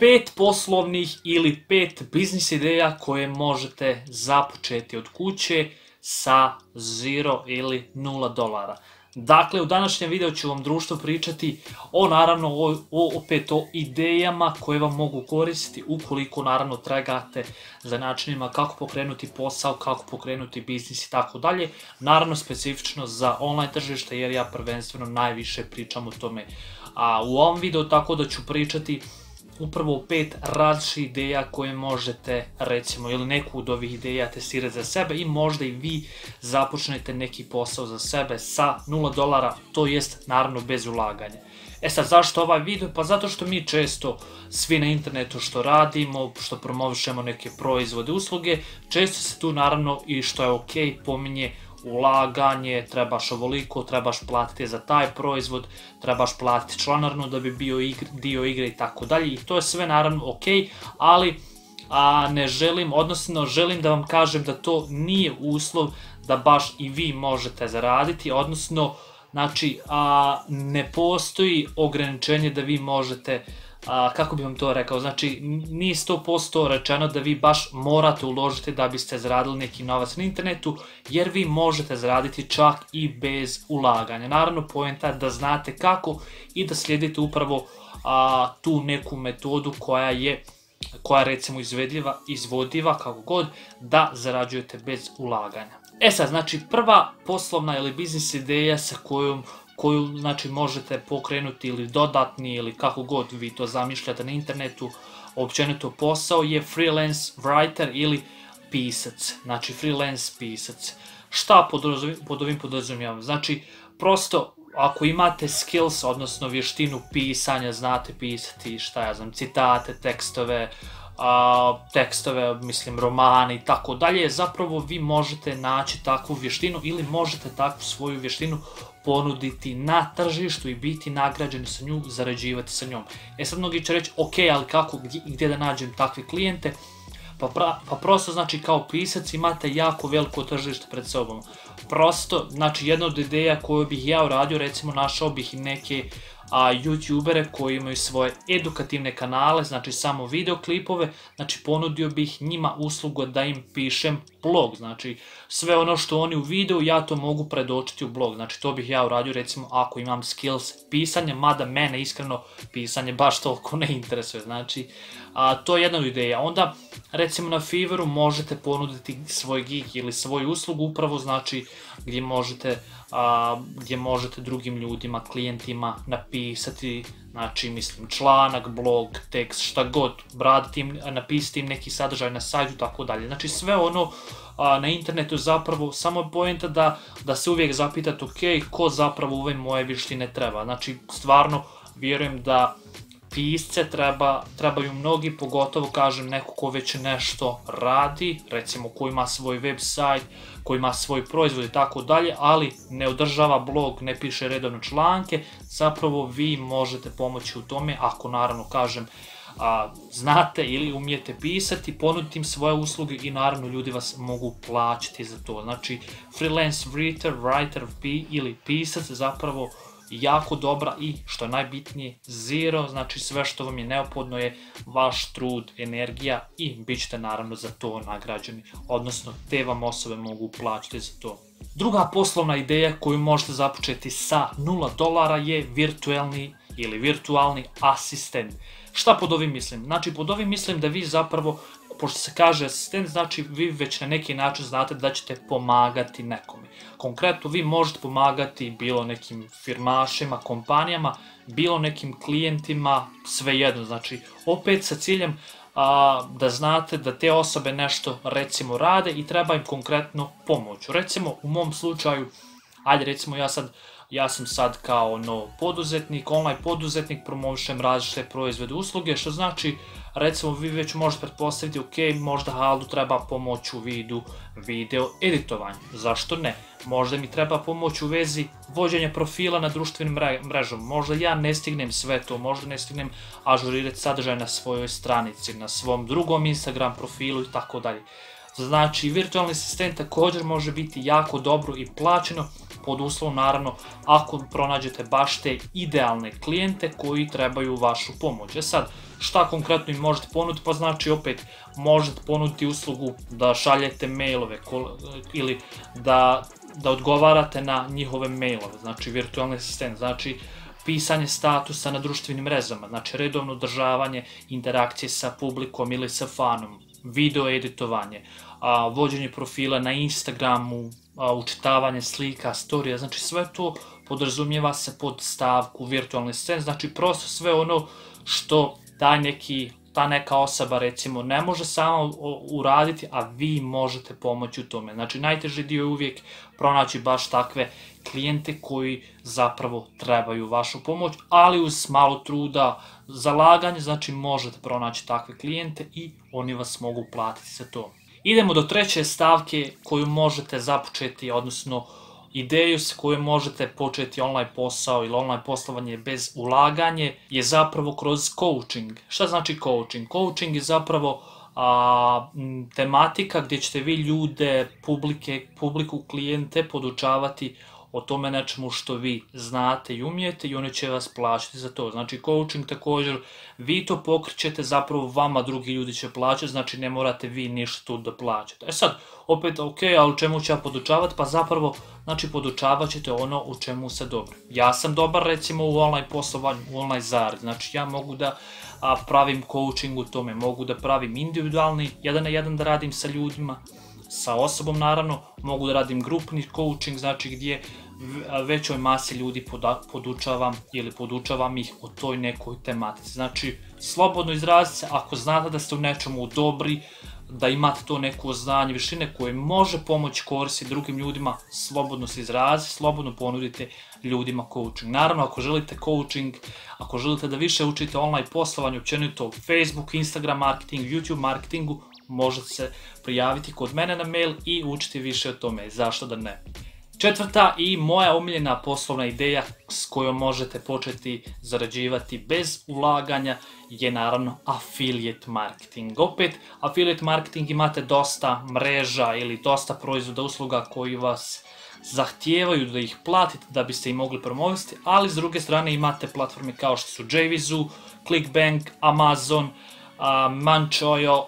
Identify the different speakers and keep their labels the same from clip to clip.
Speaker 1: pet poslovnih ili pet biznis ideja koje možete započeti od kuće sa 0 ili 0 dolara. Dakle, u današnjem videu ću vam društvo pričati o naravno o, o, opet o idejama koje vam mogu koristiti ukoliko naravno tragate za načinima kako pokrenuti posao, kako pokrenuti biznis i tako dalje. Naravno specifično za online tržište jer ja prvenstveno najviše pričam o tome a u ovom videu tako da ću pričati upravo pet različitih ideja koje možete, recimo, ili neku od ovih ideja testirati za sebe i možda i vi započnete neki posao za sebe sa 0 dolara, to jest naravno bez ulaganja. E sad, zašto ovaj video? Pa zato što mi često, svi na internetu što radimo, što promovišemo neke proizvode, usluge, često se tu naravno i što je ok, pominje ulaganje, trebaš ovoliko, trebaš platiti za taj proizvod, trebaš platiti članarnu da bi bio dio igre i tako dalje. I to je sve naravno ok, ali a ne želim, odnosno želim da vam kažem da to nije uslov da baš i vi možete zaraditi, odnosno znači a, ne postoji ograničenje da vi možete a, kako bih vam to rekao, znači nije 100% rečeno da vi baš morate uložiti da biste zaradili neki novac na internetu, jer vi možete zaraditi čak i bez ulaganja. Naravno, poenta je da znate kako i da slijedite upravo a, tu neku metodu koja je koja recimo izvedljiva, izvodiva, kako god, da zarađujete bez ulaganja. E sad, znači prva poslovna ili biznis ideja sa kojom koju znači možete pokrenuti ili dodatni ili kako god vi to zamišljate na internetu, općenito posao je freelance writer ili pisac, znači freelance pisac. Šta pod ovim podrazumijevam? Znači, prosto ako imate skills, odnosno vještinu pisanja, znate pisati šta ja znam, citate, tekstove, a, tekstove, mislim, romane i tako dalje, zapravo vi možete naći takvu vještinu ili možete takvu svoju vještinu ponuditi na tržištu i biti nagrađeni sa nju, zarađivati sa njom. E sad mnogi će reći, ok, ali kako, gdje, gdje da nađem takve klijente? Pa, pra, pa prosto znači kao pisac imate jako veliko tržište pred sobom. Prosto, znači jedna od ideja koju bih ja uradio, recimo našao bih neke a, youtubere koji imaju svoje edukativne kanale, znači samo videoklipove, znači ponudio bih njima uslugu da im pišem blog, znači sve ono što oni u videu ja to mogu predočiti u blog, znači to bih ja uradio recimo ako imam skills pisanja, mada mene iskreno pisanje baš toliko ne interesuje, znači a, to je jedna ideja. Onda recimo na Fiverru možete ponuditi svoj gig ili svoju uslugu upravo znači gdje možete a, gdje možete drugim ljudima, klijentima napisati, znači mislim članak, blog, tekst, šta god, braditi im, napisati im neki sadržaj na sajtu, tako dalje. Znači sve ono a, na internetu zapravo samo je pojenta da, da se uvijek zapitate ok, ko zapravo ove moje vještine treba. Znači stvarno vjerujem da pisce treba, trebaju mnogi, pogotovo kažem neko ko već nešto radi, recimo ko ima svoj web sajt, ko ima svoj proizvod i tako dalje, ali ne održava blog, ne piše redovno članke, zapravo vi možete pomoći u tome, ako naravno kažem a, znate ili umijete pisati, ponuditi im svoje usluge i naravno ljudi vas mogu plaćati za to. Znači freelance writer, writer ili pisac zapravo jako dobra i što je najbitnije zero, znači sve što vam je neophodno je vaš trud, energija i bit ćete naravno za to nagrađeni, odnosno te vam osobe mogu plaćati za to. Druga poslovna ideja koju možete započeti sa 0 dolara je virtualni ili virtualni asistent. Šta pod ovim mislim? Znači pod ovim mislim da vi zapravo pošto se kaže asistent, znači vi već na neki način znate da ćete pomagati nekome. Konkretno vi možete pomagati bilo nekim firmašima, kompanijama, bilo nekim klijentima, svejedno. Znači opet sa ciljem a, da znate da te osobe nešto recimo rade i treba im konkretno pomoć. Recimo u mom slučaju, ajde recimo ja sad ja sam sad kao no poduzetnik, online poduzetnik, promovišem različite proizvode usluge, što znači, recimo vi već možete pretpostaviti, ok, možda Haldu treba pomoć u vidu video editovanja, zašto ne? Možda mi treba pomoć u vezi vođenja profila na društvenim mrežom, možda ja ne stignem sve to, možda ne stignem ažurirati sadržaj na svojoj stranici, na svom drugom Instagram profilu i tako dalje. Znači, virtualni asistent također može biti jako dobro i plaćeno, pod uslovom naravno ako pronađete baš te idealne klijente koji trebaju vašu pomoć. E sad, šta konkretno im možete ponuditi? Pa znači opet možete ponuditi uslugu da šaljete mailove ili da, da odgovarate na njihove mailove, znači virtualni asistent, znači pisanje statusa na društvenim mrežama, znači redovno održavanje interakcije sa publikom ili sa fanom, video editovanje, vođenje profila na Instagramu, učitavanje slika, storija, znači sve to podrazumijeva se pod stavku virtualni scen, znači prosto sve ono što taj neki, ta neka osoba recimo ne može samo uraditi, a vi možete pomoći u tome. Znači najteži dio je uvijek pronaći baš takve klijente koji zapravo trebaju vašu pomoć, ali uz malo truda, zalaganje, znači možete pronaći takve klijente i oni vas mogu platiti za to. Idemo do treće stavke koju možete započeti, odnosno ideju s kojom možete početi online posao ili online poslovanje bez ulaganje je zapravo kroz coaching. Šta znači coaching? Coaching je zapravo tematika gdje ćete vi ljude, publike, publiku, klijente podučavati o tome nečemu što vi znate i umijete i oni će vas plaćati za to. Znači coaching također, vi to pokričete, zapravo vama drugi ljudi će plaćati, znači ne morate vi ništa tu da plaćate. E sad, opet ok, ali čemu ću ja podučavati? Pa zapravo, znači podučavat ćete ono u čemu se dobro. Ja sam dobar recimo u online poslovanju, u online zaradi, znači ja mogu da pravim coaching u tome, mogu da pravim individualni, jedan na jedan da radim sa ljudima, sa osobom naravno, mogu da radim grupni coaching, znači gdje većoj masi ljudi podučavam ili podučavam ih o toj nekoj tematici. Znači, slobodno izrazite se, ako znate da ste u nečemu dobri, da imate to neko znanje, višine koje može pomoći koristiti drugim ljudima, slobodno se izrazite, slobodno ponudite ljudima coaching. Naravno, ako želite coaching, ako želite da više učite online poslovanje, općenito Facebook, Instagram marketing, YouTube marketingu, možete se prijaviti kod mene na mail i učiti više o tome, zašto da ne. Četvrta i moja omiljena poslovna ideja s kojom možete početi zarađivati bez ulaganja je naravno affiliate marketing. Opet, affiliate marketing imate dosta mreža ili dosta proizvoda usluga koji vas zahtijevaju da ih platite da biste ih mogli promovisati, ali s druge strane imate platforme kao što su JVZoo, Clickbank, Amazon, Manchoyo,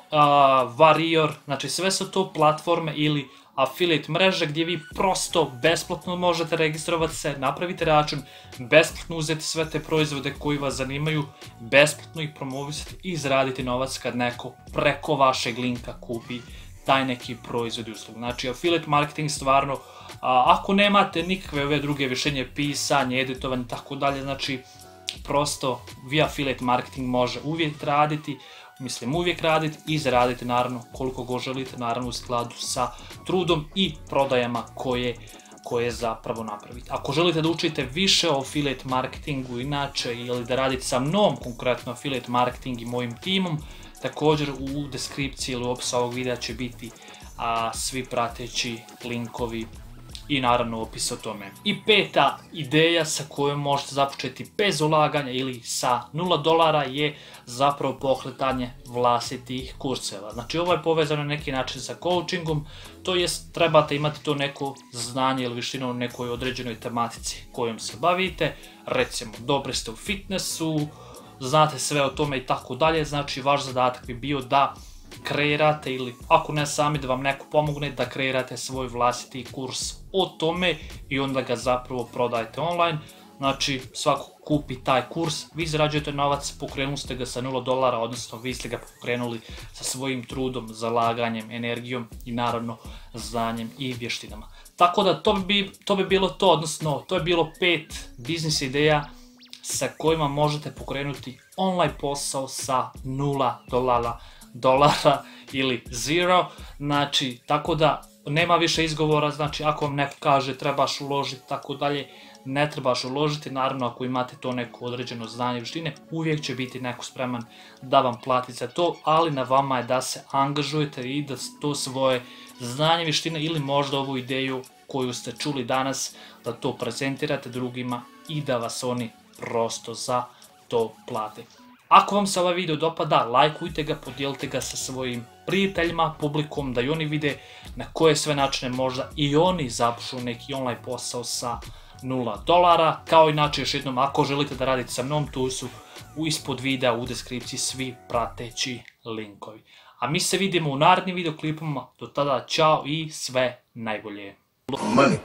Speaker 1: Warrior, znači sve su to platforme ili affiliate mreže gdje vi prosto besplatno možete registrovati se, napraviti račun, besplatno uzeti sve te proizvode koji vas zanimaju, besplatno ih promovisati i izraditi novac kad neko preko vašeg linka kupi taj neki proizvod i uslug. Znači affiliate marketing stvarno, ako nemate nikakve ove druge višenje, pisanje, editovanje i tako dalje, znači prosto vi affiliate marketing može uvijek raditi, mislim uvijek raditi i zaraditi naravno koliko go želite, naravno u skladu sa trudom i prodajama koje koje zapravo napraviti. Ako želite da učite više o affiliate marketingu inače ili da radite sa mnom konkretno affiliate marketing i mojim timom, također u deskripciji ili u opisu ovog videa će biti a, svi prateći linkovi i naravno opis o tome. I peta ideja sa kojom možete započeti bez ulaganja ili sa 0 dolara je zapravo pokretanje vlastitih kurseva. Znači ovo je povezano na neki način sa coachingom, to jest trebate imati to neko znanje ili vištinu u nekoj određenoj tematici kojom se bavite. Recimo, dobri ste u fitnessu, znate sve o tome i tako dalje, znači vaš zadatak bi bio da kreirate ili ako ne sami da vam neko pomogne da kreirate svoj vlastiti kurs o tome i onda ga zapravo prodajete online. Znači svako kupi taj kurs, vi zarađujete novac, pokrenuli ste ga sa 0 dolara, odnosno vi ste ga pokrenuli sa svojim trudom, zalaganjem, energijom i naravno znanjem i vještinama. Tako da to bi, to bi bilo to, odnosno to je bilo pet biznis ideja sa kojima možete pokrenuti online posao sa 0 dolara dolara ili zero, znači tako da nema više izgovora, znači ako vam neko kaže trebaš uložiti tako dalje, ne trebaš uložiti, naravno ako imate to neko određeno znanje i vještine, uvijek će biti neko spreman da vam plati za to, ali na vama je da se angažujete i da to svoje znanje vještine ili možda ovu ideju koju ste čuli danas, da to prezentirate drugima i da vas oni prosto za to plate. Ako vam se ovaj video dopada, lajkujte ga, podijelite ga sa svojim prijateljima, publikom, da i oni vide na koje sve načine možda i oni zapušu neki online posao sa 0 dolara. Kao inače, još jednom, ako želite da radite sa mnom, tu su ispod videa u deskripciji svi prateći linkovi. A mi se vidimo u narednim videoklipama, do tada čao i sve najbolje.
Speaker 2: Money.